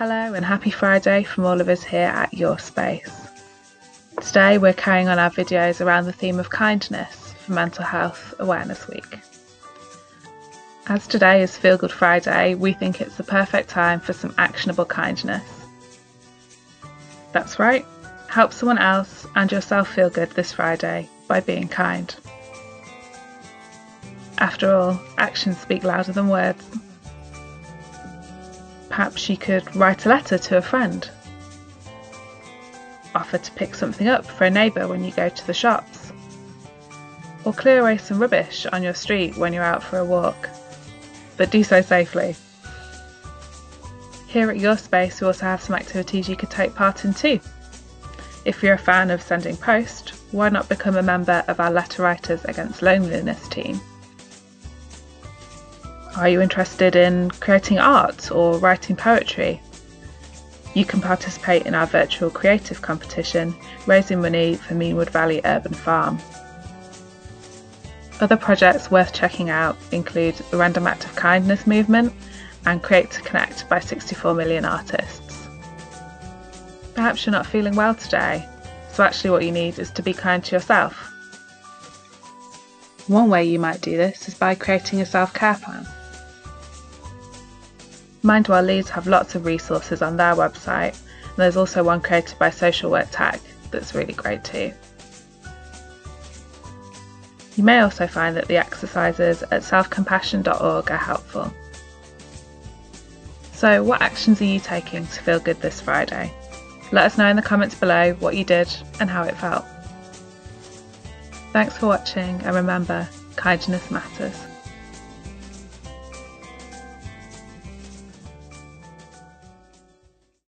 Hello and happy Friday from all of us here at Your Space. Today we're carrying on our videos around the theme of kindness for Mental Health Awareness Week. As today is Feel Good Friday, we think it's the perfect time for some actionable kindness. That's right, help someone else and yourself feel good this Friday by being kind. After all, actions speak louder than words. Perhaps she could write a letter to a friend. Offer to pick something up for a neighbour when you go to the shops. Or clear away some rubbish on your street when you're out for a walk. But do so safely. Here at Your Space, we also have some activities you could take part in too. If you're a fan of sending post, why not become a member of our Letter Writers Against Loneliness team? Are you interested in creating art or writing poetry? You can participate in our virtual creative competition, raising money for Meanwood Valley Urban Farm. Other projects worth checking out include the Random Act of Kindness movement and Create to Connect by 64 Million Artists. Perhaps you're not feeling well today, so actually what you need is to be kind to yourself. One way you might do this is by creating a self-care plan. Mindwell Leeds have lots of resources on their website, and there's also one created by Social Work Tech that's really great too. You may also find that the exercises at selfcompassion.org are helpful. So, what actions are you taking to feel good this Friday? Let us know in the comments below what you did and how it felt. Thanks for watching, and remember, kindness matters.